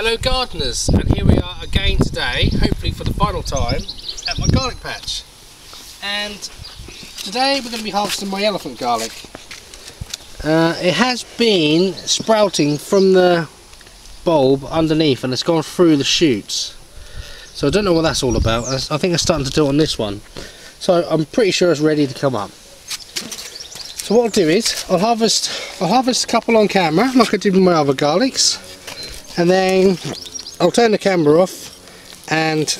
Hello gardeners, and here we are again today, hopefully for the final time, at my garlic patch. And today we're going to be harvesting my elephant garlic. Uh, it has been sprouting from the bulb underneath and it's gone through the shoots. So I don't know what that's all about. I think it's starting to do it on this one. So I'm pretty sure it's ready to come up. So what I'll do is, I'll harvest, I'll harvest a couple on camera, like I did with my other garlics and then I'll turn the camera off and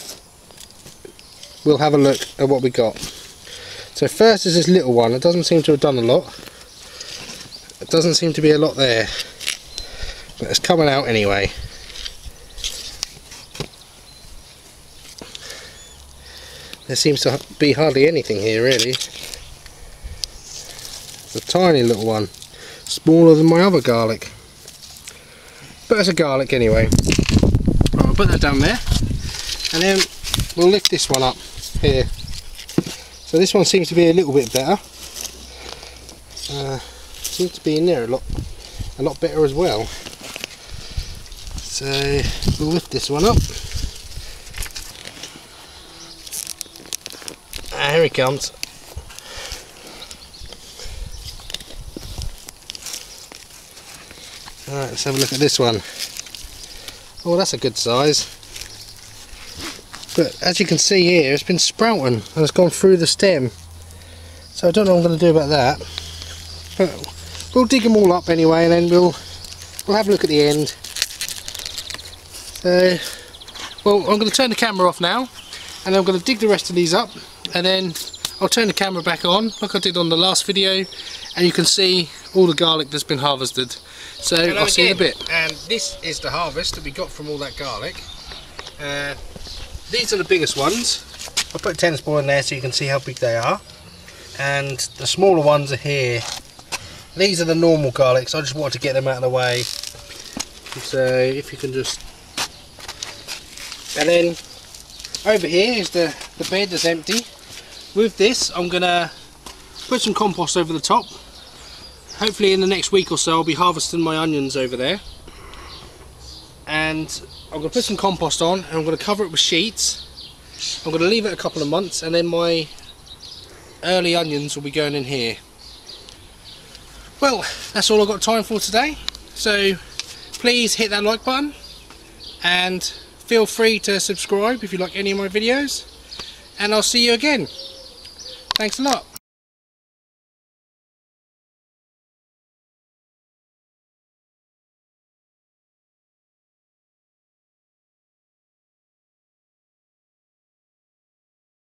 we'll have a look at what we got. So first is this little one. It doesn't seem to have done a lot. It doesn't seem to be a lot there. But it's coming out anyway. There seems to be hardly anything here really. It's a tiny little one. Smaller than my other garlic but as a garlic anyway. Right, I'll put that down there and then we'll lift this one up here. So this one seems to be a little bit better. Uh, seems to be in there a lot, a lot better as well. So we'll lift this one up. Ah, here he comes. Alright, let's have a look at this one. Oh, that's a good size. But as you can see here, it's been sprouting and it's gone through the stem. So I don't know what I'm going to do about that. But we'll dig them all up anyway and then we'll we'll have a look at the end. So, well, I'm going to turn the camera off now and I'm going to dig the rest of these up and then I'll turn the camera back on like I did on the last video and you can see all the garlic that's been harvested. So Hello I'll see you in a bit. And this is the harvest that we got from all that garlic. Uh, these are the biggest ones. I put a tennis ball in there so you can see how big they are. And the smaller ones are here. These are the normal garlics. I just wanted to get them out of the way. So if you can just... And then over here is the, the bed that's empty. With this I'm to put some compost over the top. Hopefully in the next week or so I'll be harvesting my onions over there. And I'm to put some compost on and I'm to cover it with sheets. I'm to leave it a couple of months and then my early onions will be going in here. Well that's all I've got time for today. So please hit that like button and feel free to subscribe if you like any of my videos. And I'll see you again thanks a lot